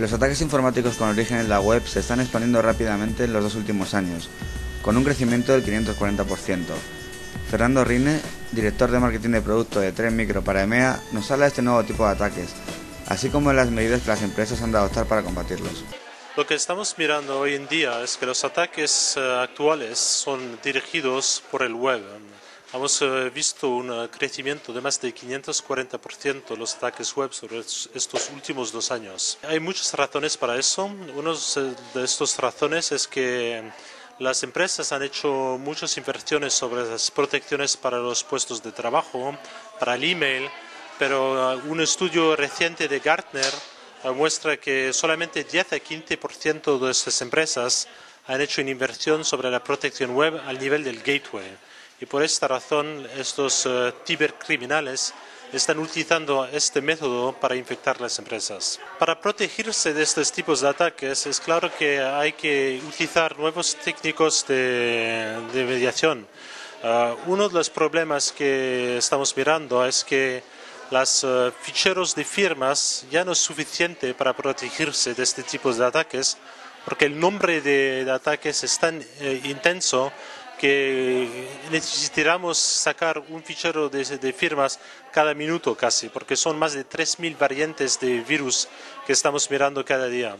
Los ataques informáticos con origen en la web se están expandiendo rápidamente en los dos últimos años, con un crecimiento del 540%. Fernando Rine, director de marketing de producto de Tren Micro para EMEA, nos habla de este nuevo tipo de ataques, así como de las medidas que las empresas han de adoptar para combatirlos. Lo que estamos mirando hoy en día es que los ataques eh, actuales son dirigidos por el web. Hemos eh, visto un eh, crecimiento de más de 540% los ataques web sobre estos últimos dos años. Hay muchas razones para eso. Una de estas razones es que las empresas han hecho muchas inversiones sobre las protecciones para los puestos de trabajo, para el email, pero un estudio reciente de Gartner muestra que solamente 10 a 15% de estas empresas han hecho una inversión sobre la protección web al nivel del gateway. Y por esta razón estos uh, cibercriminales están utilizando este método para infectar las empresas. Para protegerse de estos tipos de ataques es claro que hay que utilizar nuevos técnicos de, mediación. Uh, uno de los problemas que estamos mirando es que los uh, ficheros de firmas ya no es suficiente para protegerse de este tipo de ataques porque el nombre de, ataques es tan eh, intenso que necesitamos sacar un fichero de, firmas cada minuto casi, porque son más de 3.000 variantes de virus que estamos mirando cada día.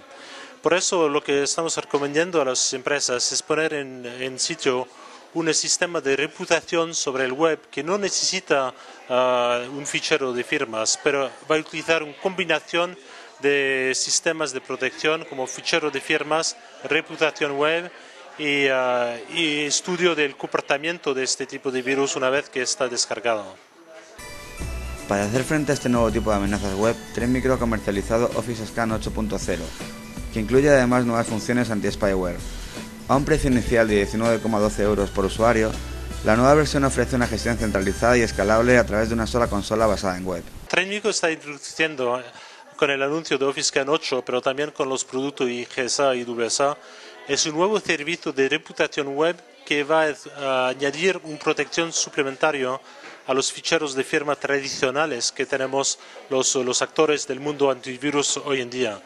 Por eso lo que estamos recomendando a las empresas es poner en, sitio un sistema de reputación sobre el web que no necesita ah, un fichero de firmas, pero va a utilizar una combinación de sistemas de protección como fichero de firmas, reputación web Ah, y, estudio del comportamiento de este tipo de virus una vez que está descargado. Para hacer frente a este nuevo tipo de amenazas web, Tren Micro ha comercializado Office Scan 8.0, que incluye además nuevas funciones anti-spyware. A un precio inicial de 19,12 euros por usuario, la nueva versión ofrece una gestión centralizada y escalable a través de una sola consola basada en web. Tren Micro está introduciendo con el anuncio de Office Scan 8, pero también con los productos IGSA y WSA, es un nuevo servicio de reputación web que va a añadir una protección suplementaria a los ficheros de firma tradicionales que tenemos los, los actores del mundo antivirus hoy en día.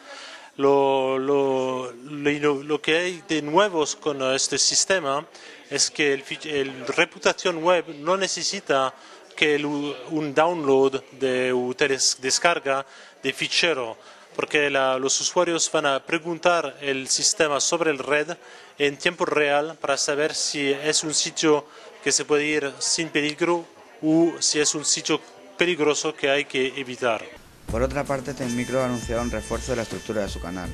Lo, lo, lo, que hay de nuevos con este sistema es que el, el reputación web no necesita que un download de descarga de fichero, porque los usuarios van a preguntar el sistema sobre el red en tiempo real para saber si es un sitio que se puede ir sin peligro o si es un sitio peligroso que hay que evitar. Por otra parte, Micro ha anunciado un refuerzo de la estructura de su canal.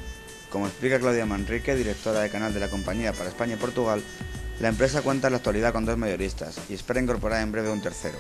Como explica Claudia Manrique, directora de canal de la compañía para España y Portugal, la empresa cuenta en la actualidad con dos mayoristas y espera incorporar en breve un tercero.